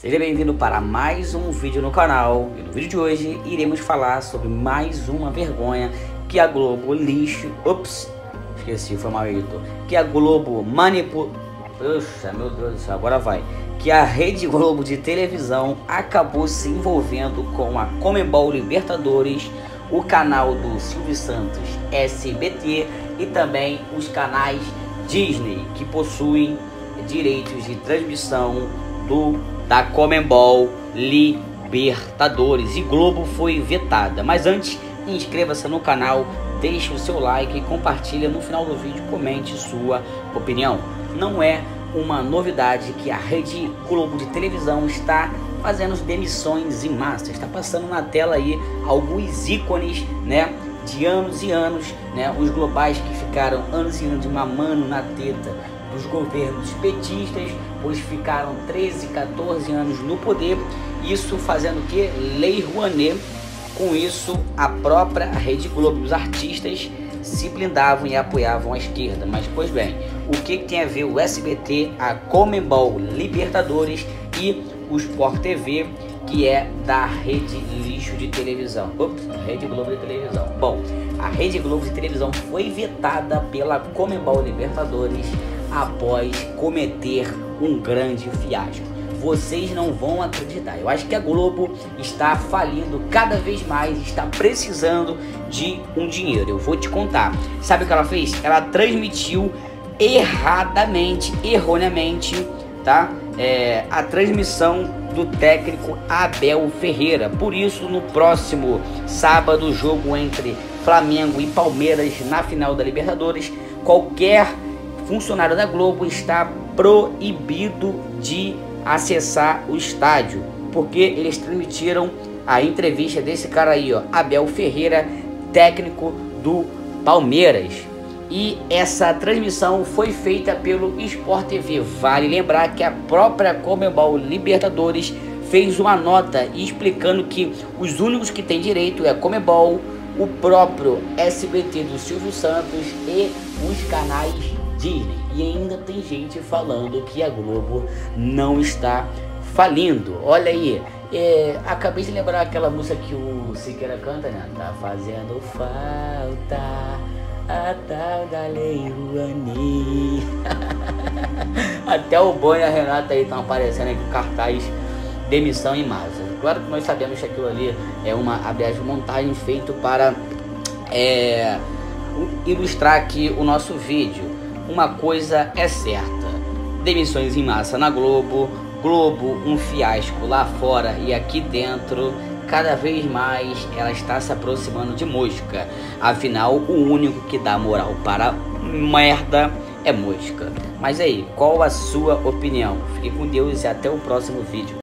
Seja bem-vindo para mais um vídeo no canal. E no vídeo de hoje iremos falar sobre mais uma vergonha que a Globo lixo, ups, esqueci, foi mal editor, que a Globo manipula, puxa, meu Deus do céu, agora vai, que a Rede Globo de televisão acabou se envolvendo com a Comembol Libertadores, o canal do Silvio Santos SBT e também os canais Disney que possuem direitos de transmissão do da Comembol Libertadores e Globo foi vetada. Mas antes, inscreva-se no canal, deixe o seu like compartilhe no final do vídeo, comente sua opinião. Não é uma novidade que a Rede Globo de televisão está fazendo demissões em massa, está passando na tela aí alguns ícones, né, de anos e anos, né, os globais que ficaram anos e anos mamando na teta dos governos petistas, pois ficaram 13, 14 anos no poder, isso fazendo que Lei Rouanet, com isso a própria Rede Globo, os artistas se blindavam e apoiavam a esquerda. Mas pois bem, o que, que tem a ver o SBT, a Comembol Libertadores e o Sport TV, que é da Rede Lixo de Televisão. Ups, Rede Globo de Televisão. Bom, a Rede Globo de Televisão foi vetada pela Comembol Libertadores após cometer um grande fiasco. Vocês não vão acreditar. Eu acho que a Globo está falindo cada vez mais, está precisando de um dinheiro. Eu vou te contar. Sabe o que ela fez? Ela transmitiu erradamente, erroneamente, tá? É, a transmissão do técnico Abel Ferreira. Por isso, no próximo sábado, jogo entre Flamengo e Palmeiras na final da Libertadores, qualquer funcionário da Globo está proibido de acessar o estádio, porque eles transmitiram a entrevista desse cara aí, ó, Abel Ferreira, técnico do Palmeiras. E essa transmissão foi feita pelo Sport TV. Vale lembrar que a própria Comebol Libertadores fez uma nota explicando que os únicos que têm direito é a Comebol, o próprio SBT do Silvio Santos e os canais Disney. E ainda tem gente falando que a Globo não está falindo. Olha aí, é, acabei de lembrar aquela música que o Siqueira canta, né? Tá fazendo falta Até o Boi e a Renata aí estão aparecendo com cartaz demissão em massa. Claro que nós sabemos que aquilo ali é uma aberta montagem feito para é, ilustrar aqui o nosso vídeo uma coisa é certa: demissões em massa na Globo, Globo um fiasco lá fora e aqui dentro. Cada vez mais ela está se aproximando de mosca. Afinal, o único que dá moral para merda é mosca. Mas aí, qual a sua opinião? Fique com Deus e até o próximo vídeo.